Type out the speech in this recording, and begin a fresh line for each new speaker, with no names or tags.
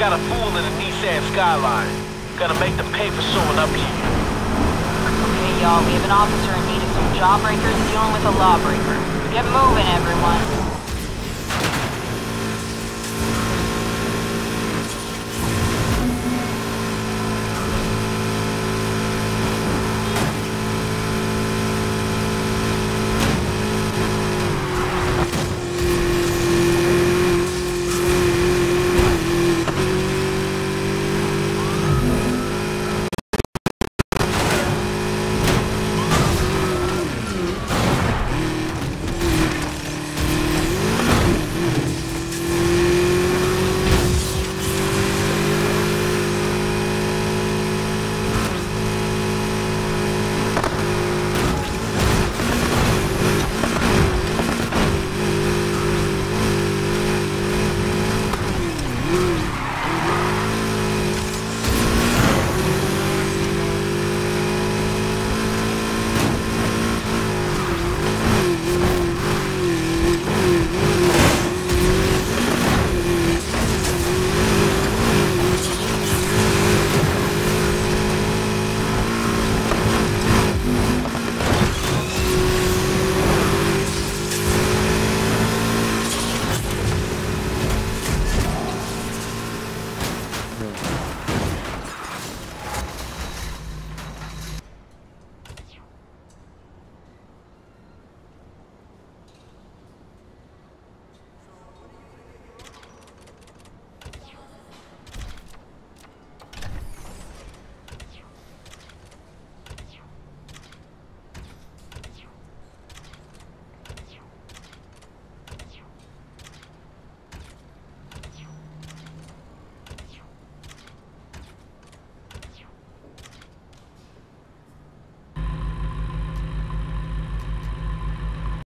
Got a fool in a Nissan Skyline. Gonna make them pay for showing up here.
Okay, y'all, we have an officer in need of some jawbreakers dealing with a lawbreaker. Get moving, everyone.